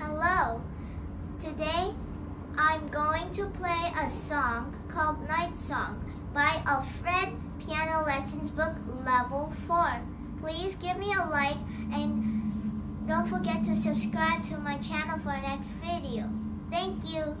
Hello. Today I'm going to play a song called Night Song by Alfred Piano Lessons Book Level 4. Please give me a like and don't forget to subscribe to my channel for next videos. Thank you.